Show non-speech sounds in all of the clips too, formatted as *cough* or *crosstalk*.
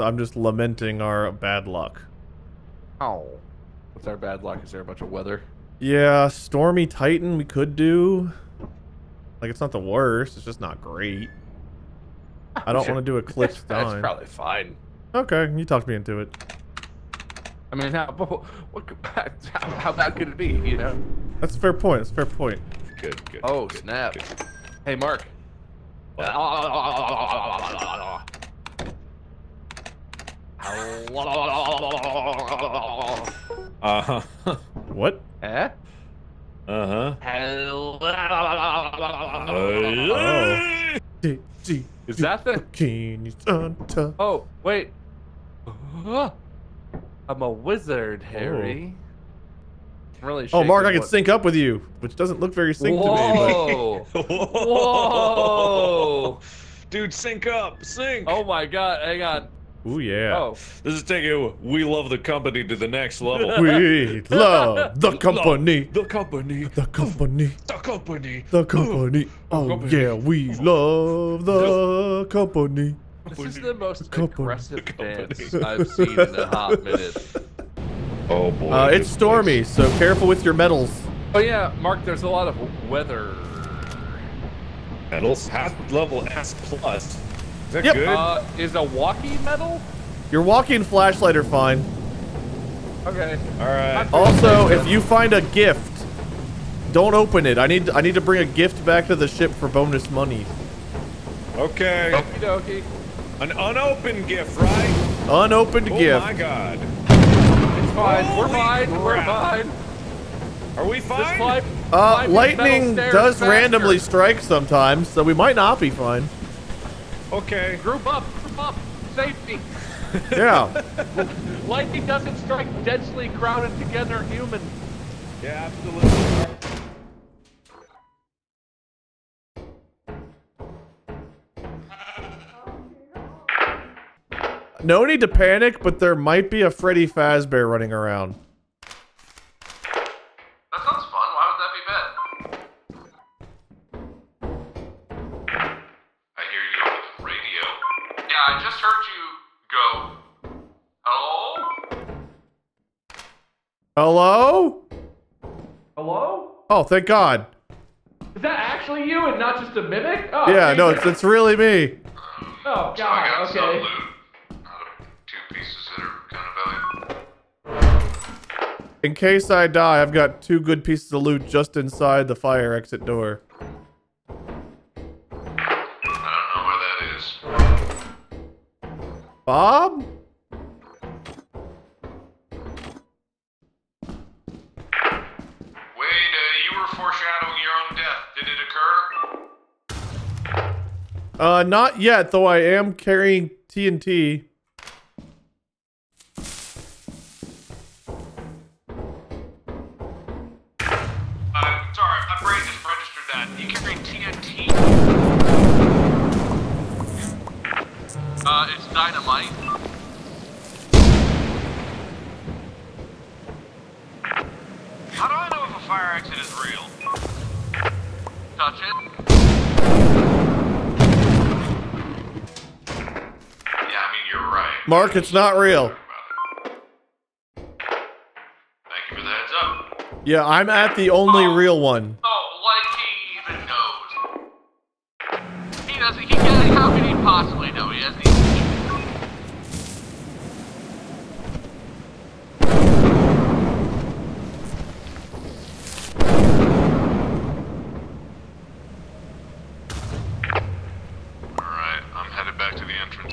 I'm just lamenting our bad luck. Oh. What's our bad luck? Is there a bunch of weather? Yeah, Stormy Titan we could do. Like, it's not the worst. It's just not great. I don't want to do Eclipse That's probably fine. Okay, you talked me into it. I mean, how, what, how, how bad could it be, you know? That's a fair point. That's a fair point. Good, good. Oh, good, snap. good. Hey, Mark. Uh-huh. *laughs* What? Eh? Uh-huh. Oh. Is that the... Bikinis on. Oh, wait. I'm a wizard, Harry. I'm really Oh, Mark, I can sync up with you, which doesn't look very synced to me. But... Whoa! *laughs* Whoa! Dude, sync up, sync. Oh my god, hang on. Ooh, yeah. Oh, This is taking We Love the Company to the next level. We love the *laughs* company. The company. The company. The company. The company. Oh, company. yeah, we love the company. this is the most company. aggressive Company. dance I've seen in a hot minute. Oh boy. Uh, it's stormy, place. so careful with your medals. Oh yeah, Mark, there's a lot of weather. Medals. Half level S plus. Is that Yep. good? Uh, is a walkie metal? Your walking flashlight are fine. Okay. All right. Also, if you find a gift, don't open it. I need I need to bring a gift back to the ship for bonus money. Okay. Okie dokie. An unopened gift, right? Unopened Oh gift. Oh my god. It's fine. We're Holy fine. We're fine. Are we Just fine? climb. Uh, lightning does faster. randomly strike sometimes, so we might not be fine. Okay. Group up. Group up. Safety. *laughs* Yeah. Lightning doesn't strike densely crowded together humans. Yeah, absolutely. No need to panic, but there might be a Freddy Fazbear running around. Oh, thank God. Is that actually you and not just a mimic? Oh, Yeah, no, it's, it's really me. Oh So I got God. some Okay. loot. Out two pieces that are kind of valuable. In case I die, I've got two good pieces of loot just inside the fire exit door. Not yet, though I am carrying TNT. Uh? Uh, it's dynamite. How do I know if a fire exit is real? Touch it. Yeah, I mean, you're right. Mark, it's not real. Thank you for the heads up. Yeah, I'm at the only oh. real one. Oh, like he even knows. He doesn't. He can't. How could he possibly know? He hasn't even. Alright, I'm headed back to the entrance.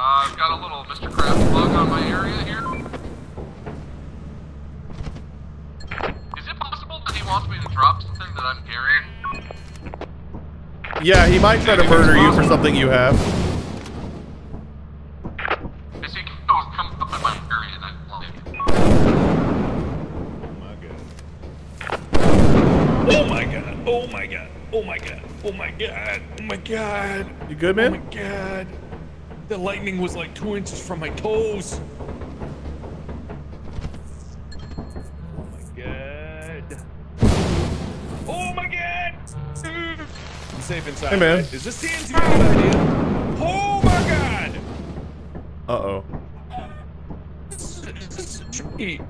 Uh, I've got a little Mr. Krabs bug on my area here. Is it possible that he wants me to drop something that I'm carrying? Yeah, he might try to murder you for something you have. Is he oh, up in my area Oh my god. Oh my god. Oh my god. Oh my god. Oh my god. You good, Oh my man? god. The lightning was like two inches from my toes. Oh my god. Oh my god. I'm safe inside. Hey, man. right? Is this TNT idea? Oh my god. Uh-oh. Hey,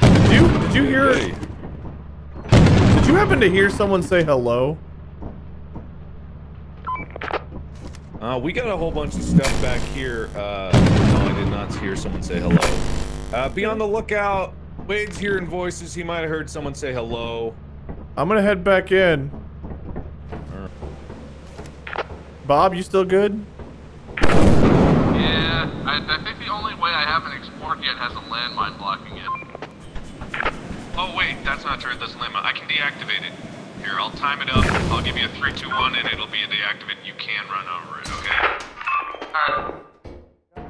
Did you, did you hear, did you happen to hear someone say hello? Uh, we got a whole bunch of stuff back here. Uh, no, I did not hear someone say hello. Uh, be on the lookout. Wade's hearing voices. He might have heard someone say hello. I'm gonna head back in. Bob, you still good? Yeah, I, I think the only way I haven't explored yet has a landmine blocking it. Oh wait, that's not true. That's a landmine. I can deactivate it. Here, I'll time it up. I'll give you a three, two, one, and it'll be a deactivate. You can run over it. Okay. Alright. Uh,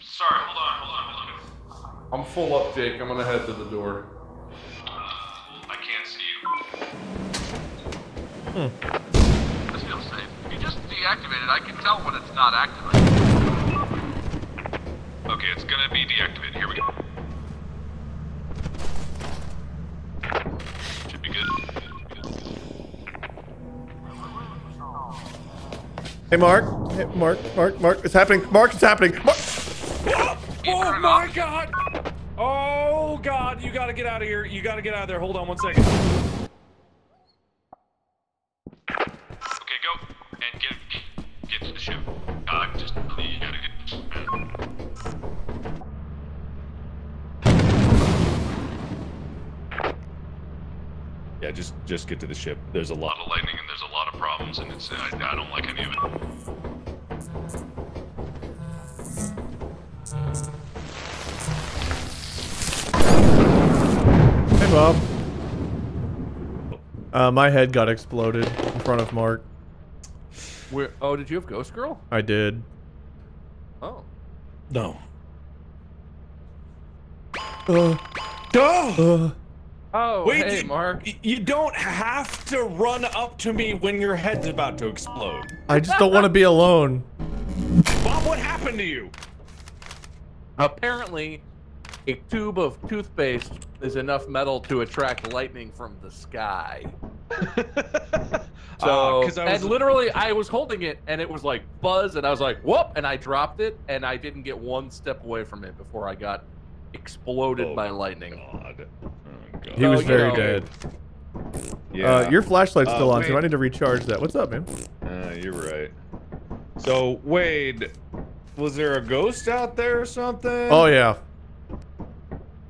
Sorry, hold on, hold on, hold on. I'm full up, Jake. I'm gonna head to the door. I can't see you. Hmm. This feels safe. If you just deactivate it, I can tell when it's not activated. Okay, it's gonna be deactivated. Here we go. Should be good. Hey, Mark. Hey, Mark, Mark, Mark. It's happening. Mark, it's happening. Mark. Oh my god! Oh god, you gotta get out of here. You gotta get out of there. Hold on one second. Just just get to the ship. There's a A lot. lot of lightning and there's a lot of problems, and it's I, I don't like any of it. Hey, Bob. Uh, my head got exploded in front of Mark. Where? Oh, did you have Ghost Girl? I did. Oh. No. Uh, Duh! uh. Oh, Wait, hey, you- Mark. You don't have to run up to me when your head's about to explode. I just don't want to be alone. Bob, what happened to you? Apparently, a tube of toothpaste is enough metal to attract lightning from the sky. *laughs* So, ah, because I was and literally, I was holding it, and it was like buzz, and I was like, "Whoop!" and I dropped it, and I didn't get one step away from it before I got exploded Oh, by lightning. God. Oh, God. He was Oh, very know. dead. Yeah. Uh, your flashlight's still Uh, on, so I need to recharge that. What's up, man? Uh, you're right. So Wade, was there a ghost out there or something? Oh, yeah.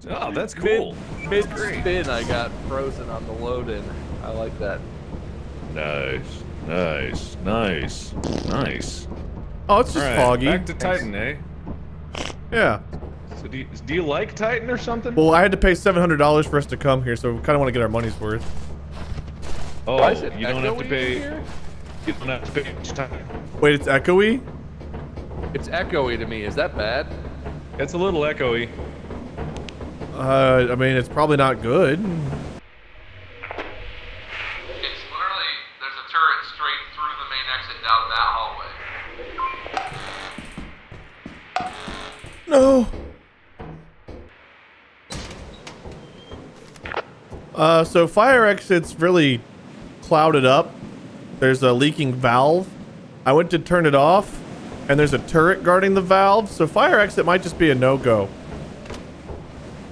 Oh, that's cool. Mid spin, I got frozen on the load in. I like that. Nice, nice, nice, nice. Oh, it's just All right, foggy. Back to Titan, eh? Yeah. So do you, do you like Titan or something? Well, I had to pay $700 for us to come here, so we kind of want to get our money's worth. oh, Why is it you don't have to pay. here? You don't have to pay each time. Wait, it's echoey? It's echoey to me. Is that bad? It's a little echoey. Uh, I mean, it's probably not good. Uh, so fire exit's really clouded up. There's a leaking valve. I went to turn it off, and there's a turret guarding the valve, so fire exit might just be a no-go.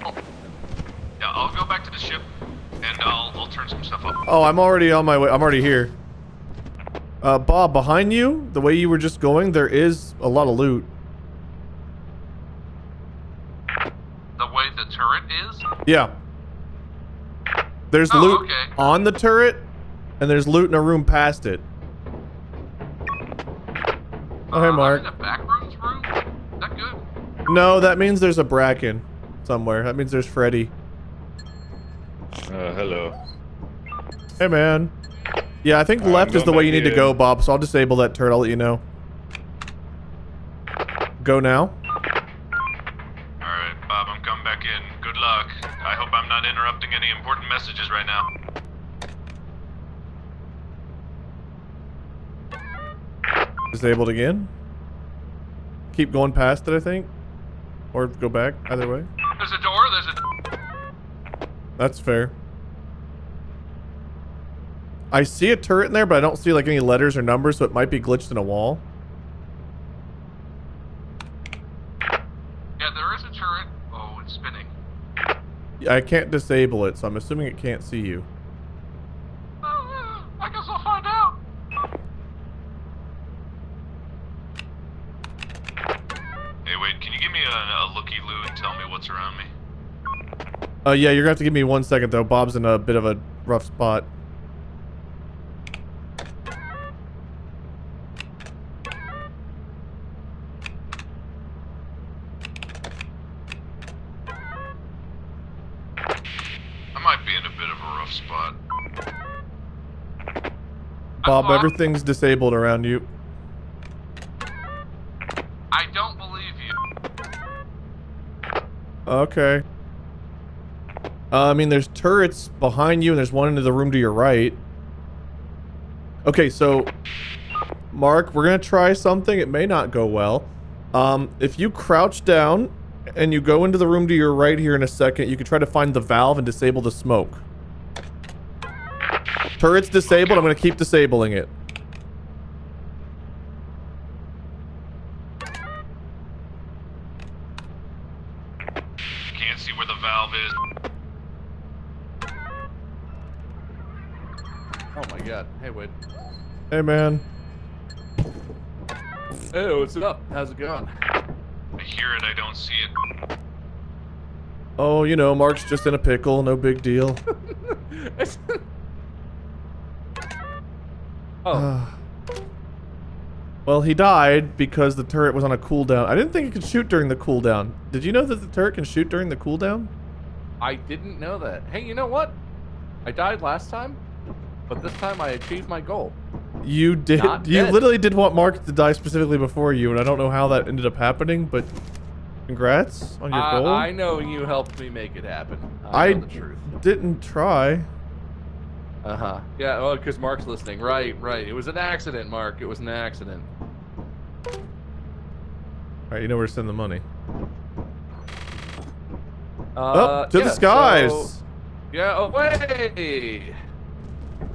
Yeah, I'll go back to the ship and I'll I'll turn some stuff up. Oh, I'm already on my way. I'm already here. Uh, Bob, behind you, the way you were just going, there is a lot of loot. The way the turret is. Yeah. There's Oh, loot okay. on the turret, and there's loot in a room past it. Oh, hey, Uh, Mark. I'm in a backrooms room. Is that good? No, that means there's a Bracken somewhere. That means there's Freddy. Uh, hello. Hey, man. Yeah, I think Alright, left is the way you back need to go, Bob, so I'll disable that turret. I'll let you know. Go now. Alright, Bob, I'm coming back in. Good luck. I hope I'm not interrupting any important messages right now. Disabled again. Keep going past it, I think. Or go back, either way. There's a door, there's a That's fair. I see a turret in there, but I don't see like any letters or numbers, so it might be glitched in a wall. Yeah, there is a turret. Oh, it's spinning. I can't disable it, so I'm assuming it can't see you. Uh, I guess I'll find out. Hey, wait, can you give me a, a looky-loo and tell me what's around me? Uh, yeah, you're gonna have to give me one second though. Bob's in a bit of a rough spot. I might be in a bit of a rough spot. Bob, everything's disabled around you. I don't believe you. Okay. Uh, I mean, there's turrets behind you, and there's one into the room to your right. Okay, so, Mark, we're gonna try something. It may not go well. Um, if you crouch down and you go into the room to your right here in a second, you can try to find the valve and disable the smoke. Turret's disabled. I'm gonna keep disabling it. Can't see where the valve is. Oh my god. Hey, Wade. Hey, man. Hey, what's up? How's it going? I hear it, I don't see it. Oh, you know, Mark's just in a pickle. No big deal. *laughs* *sighs* oh, Well, he died because the turret was on a cooldown. I didn't think it could shoot during the cooldown. Did you know that the turret can shoot during the cooldown? I didn't know that. Hey, you know what? I died last time, but this time I achieved my goal. You did. Not You dead. literally did want Mark to die specifically before you, and I don't know how that ended up happening, but congrats on your I, goal. I know you helped me make it happen. I, I know the truth. didn't try. Uh huh. Yeah, well, because Mark's listening. Right, right. It was an accident, Mark. It was an accident. All right, you know where to send the money. Uh, oh, to yeah, the skies. so- yeah, away!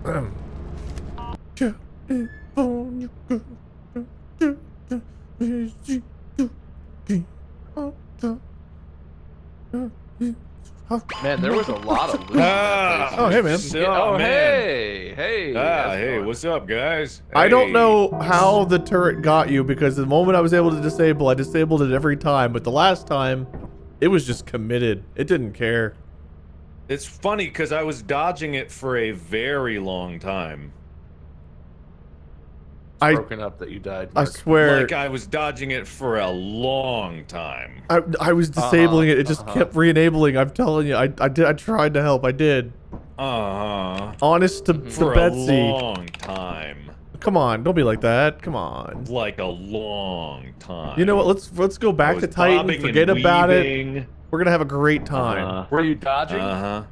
*clears throat* *clears throat* Man, there was a lot of loot. in Ah. Oh, hey, man. what's Yeah, up, oh, man? hey, hey. Ah, hey, going? what's up, guys? I don't know how the turret got you because the moment I was able to disable, I disabled it every time. But the last time, it was just committed. It didn't care. It's funny because I was dodging it for a very long time. I broken up that you died. I swear, Like I was dodging it for a long time. I I was disabling it. It just uh-huh. kept re-enabling. I'm telling you, I I did. I tried to help. I did. Uh huh. Honest to, to Mm-hmm. For a Betsy. long time. Come on, don't be like that. Come on. Like a long time. You know what? Let's let's go back to Titan. Forget and about it. We're gonna have a great time. Uh Were you dodging? Uh huh.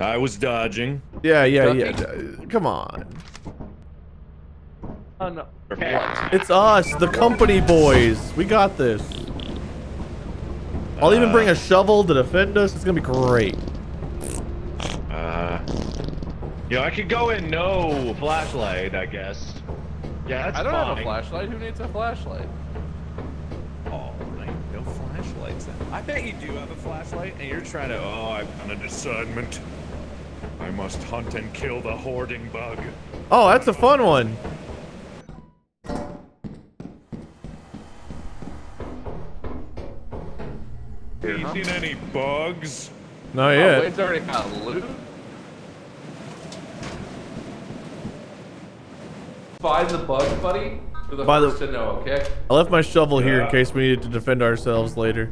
I was dodging. yeah, yeah, Ducky. yeah. Uh, Come on. What? It's us, the company boys. We got this. I'll even Uh. bring a shovel to defend us. It's gonna be great. Uh. Yeah, I could go in no flashlight, I guess. Yeah, that's I don't fine. have a flashlight. Who needs a flashlight? Oh, like, no flashlights then. I bet you do have a flashlight, and you're trying to. Oh, I've done an assignment. I must hunt and kill the hoarding bug. Oh, that's a fun one. Seen any bugs? Not Oh, yet. Wade's already got loot. Find the bug, buddy. You're the By the- first to know, okay? I left my shovel here in case we needed to defend ourselves later.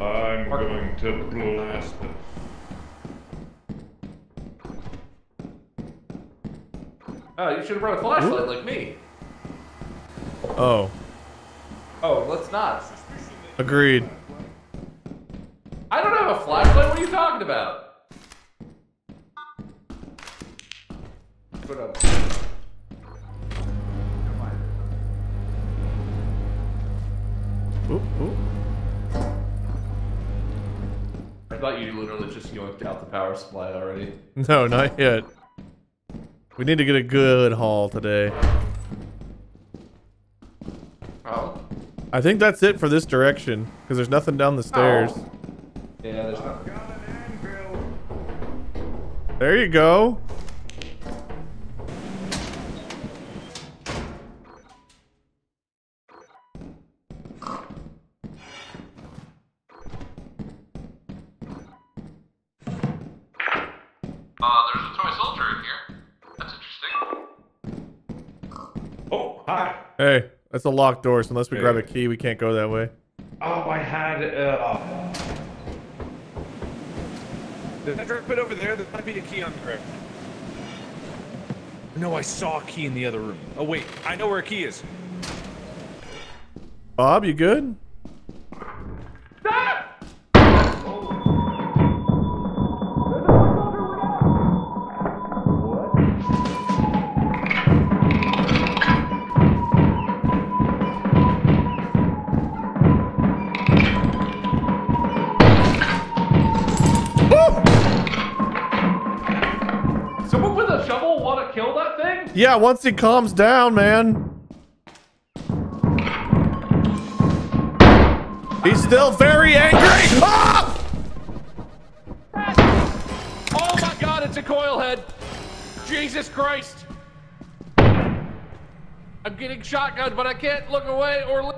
I'm going to blast it. Oh, you should have brought a flashlight like me. Oh, Oh, let's not. agreed. I don't have a flashlight. What are you talking about? Put up. Ooh, ooh. I thought you literally just yoinked out the power supply already. *laughs* No, not yet. We need to get a good haul today. Oh. I think that's it for this direction because there's nothing down the stairs. Oh. Yeah, there's not. There you go. Uh, there's a toy soldier in here. That's interesting. Oh, hi. Hey, that's a locked door, so unless we Hey. grab a key, we can't go that way. Oh, I had. Uh, did I drop it over there? There might be a key on the ground. No, I saw a key in the other room. Oh wait, I know where a key is. Bob, you good? Yeah, once he calms down, man. He's still very angry. Ah! Oh my god, it's a coil head! Jesus Christ! I'm getting shotgunned, but I can't look away or. Li-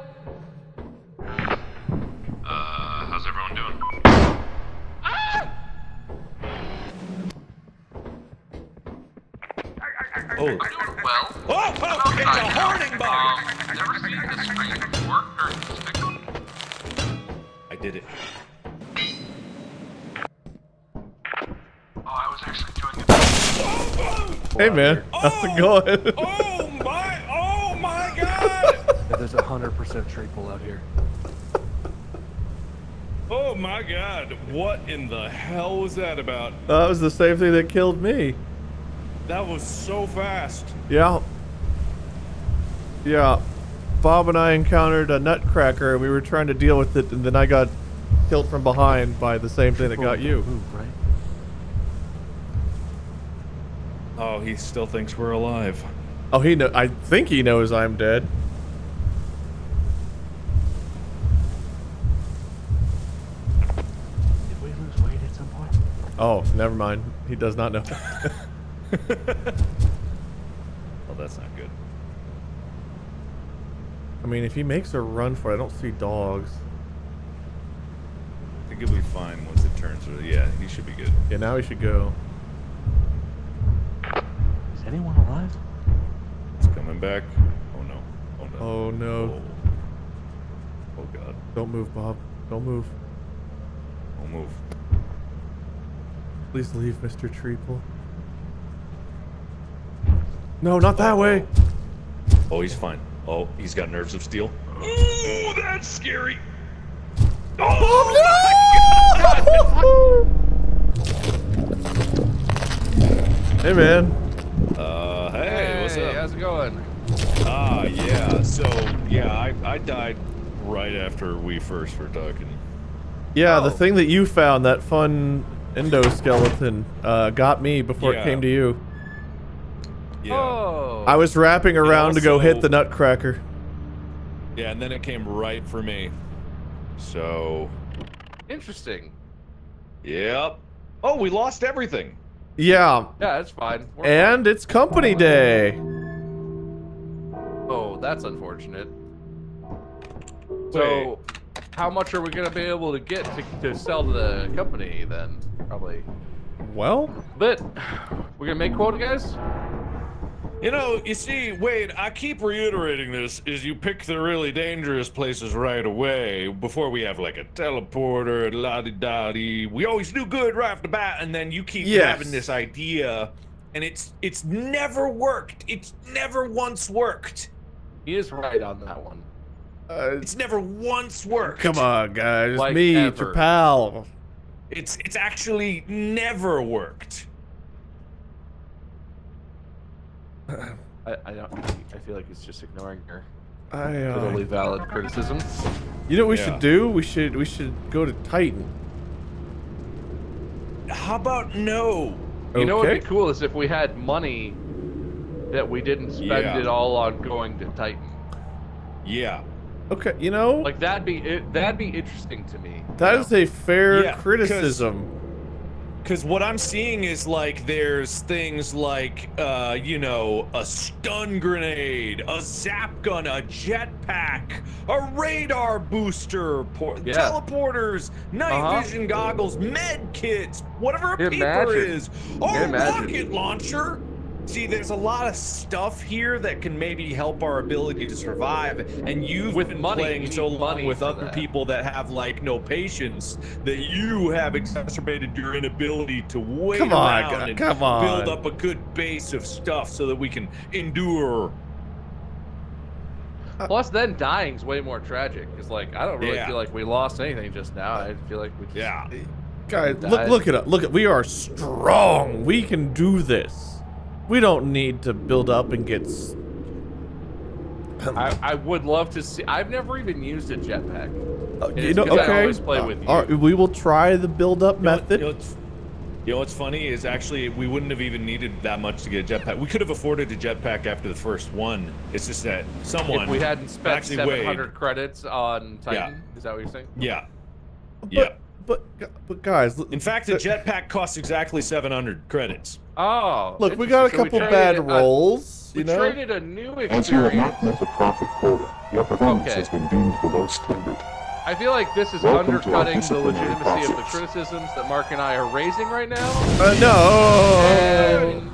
Oh, Doing well. oh, oh it's a now. hoarding bug. Um, never seen this screen work or. I did it. Oh, I was actually doing it. Hey, man. How's it going? Oh my! Oh my God! Yeah, there's a hundred percent treacle out here. Oh my God! What in the hell was that about? that was the same thing that killed me. That was so fast. Yeah. Yeah. Bob and I encountered a nutcracker and we were trying to deal with it and then I got killed from behind by the same thing that got you. *laughs* Right? Oh, he still thinks we're alive. Oh, he know I think he knows I'm dead. Did we lose weight at some point? Oh, never mind. He does not know. *laughs* *laughs* Oh, that's not good. I mean, if he makes a run for it, I don't see dogs. I think he'll be fine once it turns. Yeah, he should be good. Yeah, now he should go. Is anyone alive? It's coming back. Oh no. Oh no. Oh no. Oh, oh god. Don't move, Bob. Don't move. Don't move. Please leave, Mr. Treeple. No, not that way. Oh, he's fine. Oh, he's got nerves of steel. Ooh, that's scary. Oh, no! Hey, man. Uh, hey, what's up? How's it going? Ah, yeah. So, yeah, I, I died right after we first were talking. Yeah, the Oh. thing that you found, that fun endoskeleton, uh, got me before it came to you. Yeah. Oh. I was wrapping around to go hit the nutcracker. Yeah, and then it came right for me. So, Interesting. yep. Oh, we lost everything. Yeah, Yeah, it's fine. We're and it's company day. Oh, that's unfortunate. Wait. So, how much are we gonna be able to get to, to sell to the company then? Probably. Well, But *sighs* we're gonna make quota, guys. You know, you see, Wade, I keep reiterating this, is you pick the really dangerous places right away before we have like a teleporter, la-di-da-di. We always do good right off the bat, and then you keep Yes. having this idea, and it's it's never worked. It's never once worked. He is right on that one. uh, It's never once worked. come on, guys. It's Like me, ever. your pal. It's it's actually never worked. I, I don't. I feel like he's just ignoring her. I, uh, Totally valid criticism. you know what we Yeah. should do? We should we should go to Titan. How about no? You know what'd be cool is if we had money that we didn't spend Yeah. it all on going to Titan. Yeah. Okay, you know, Like that'd be it, that'd be interesting to me. that is a fair Yeah, 'cause- criticism. Because what I'm seeing is like there's things like, uh, you know, a stun grenade, a zap gun, a jetpack, a radar booster, Yeah. teleporters, night Uh-huh. vision goggles, med kits, whatever a peeper is. Oh, you rocket launcher. See, there's a lot of stuff here that can maybe help our ability to survive. And you've With been money, playing you so long money with other that. people that have like no patience that you have exacerbated your inability to wait Come on, around g- and come on. build up a good base of stuff so that we can endure. Uh, Plus, then dying's way more tragic. Because like I don't really Yeah. feel like we lost anything just now. I feel like we just Yeah. Guys, look, look at us. Look at we are strong. We can do this. We don't need to build up and get. s- I, I would love to see. I've never even used a jetpack. Uh, you it's know, 'cause I okay. always play with you. All right, we will try the build up method. You know, what's, you know what's funny is actually we wouldn't have even needed that much to get a jetpack. We could have afforded a jetpack after the first one. It's just that someone If we hadn't spent actually 700 weighed- credits on Titan, is that what you're saying? Yeah. but, Yeah. But but guys, look- In fact, the jetpack costs exactly 700 credits. Oh, look, we got a interesting. So couple bad a- rolls. We You know, traded a new Once you have experience. not met the profit quota, your performance Okay. has been deemed below standard. I feel like this is Welcome undercutting the disciplinary legitimacy of the criticisms that Mark and I are raising right now. uh, no.